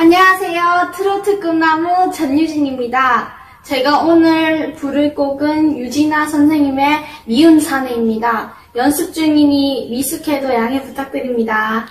안녕하세요. 트로트 꿈나무 전유진입니다. 제가 오늘 부를 곡은 유진아 선생님의 미운 사내입니다. 연습 중이니 미숙해도 양해 부탁드립니다.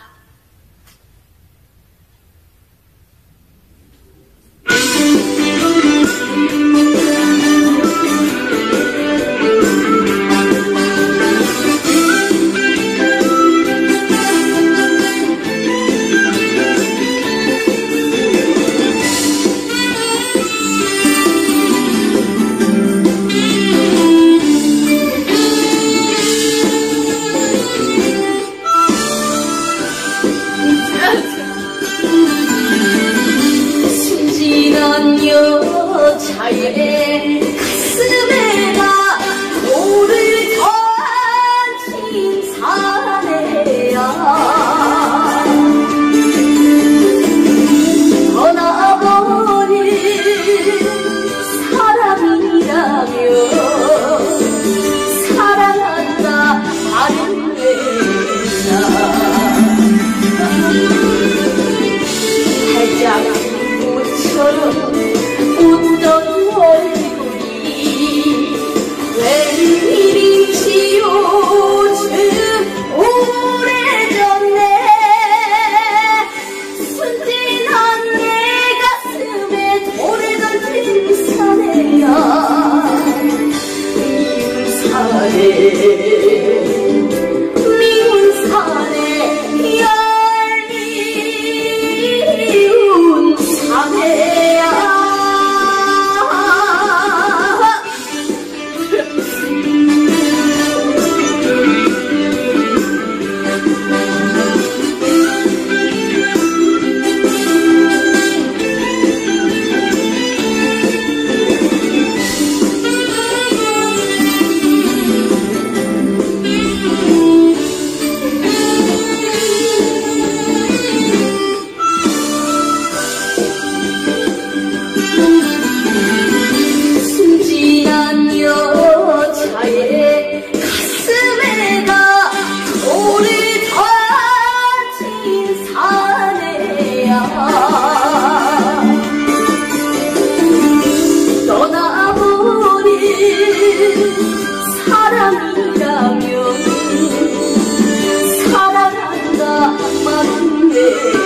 사랑이라면 사랑한다 말인데